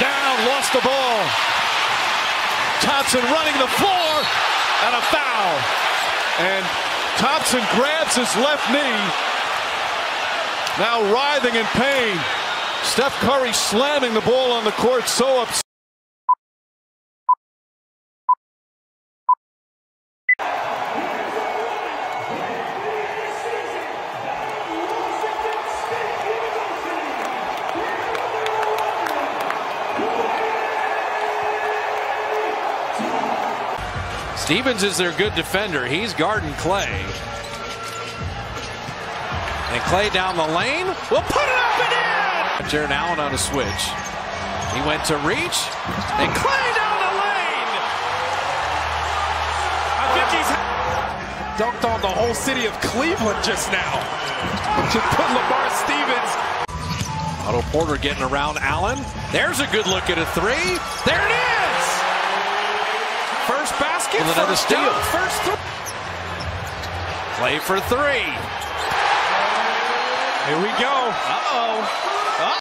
Down, lost the ball. Thompson running the floor, and a foul. And Thompson grabs his left knee. Now writhing in pain. Steph Curry slamming the ball on the court, so upset. Stevens is their good defender. He's guarding Klay. And Klay down the lane will put it up and in. Jarrett Allen on a switch. He went to reach. And Klay down the lane. I think he's dunked on the whole city of Cleveland just now. Just put Lamar Stevens. Otto Porter getting around Allen. There's a good look at a three. There it is. First basket. With another first steal. dunk, First th- Play for three. Here we go. Uh-oh.